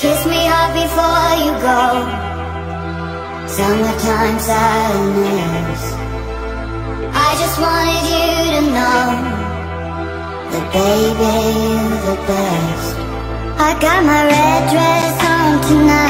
Kiss me hard before you go. Summertime sadness I just wanted you to know That baby, you're the best. I got my red dress on tonight.